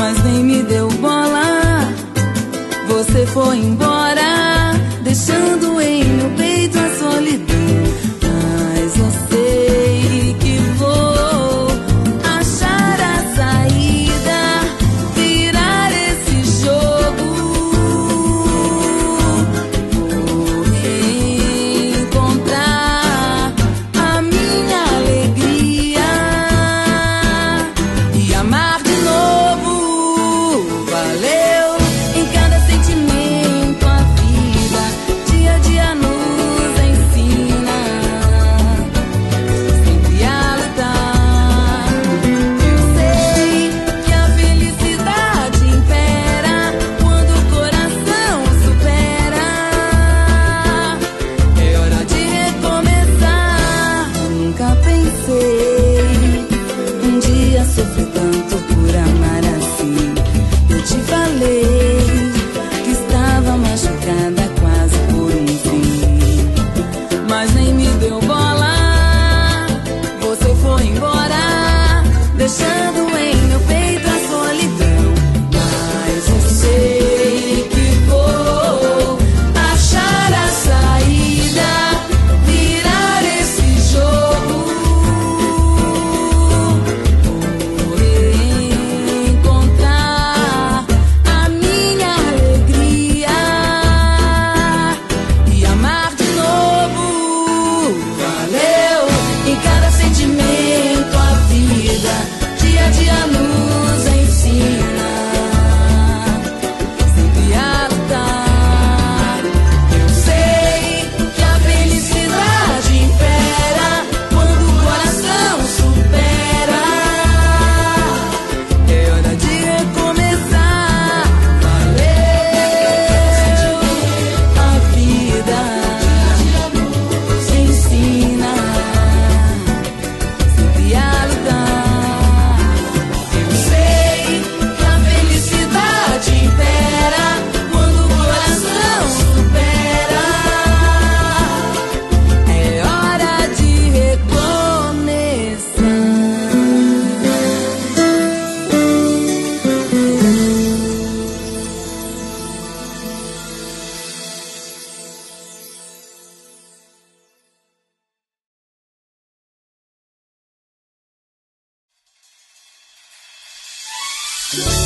mas nem me deu bola. Você foi embora. Yeah.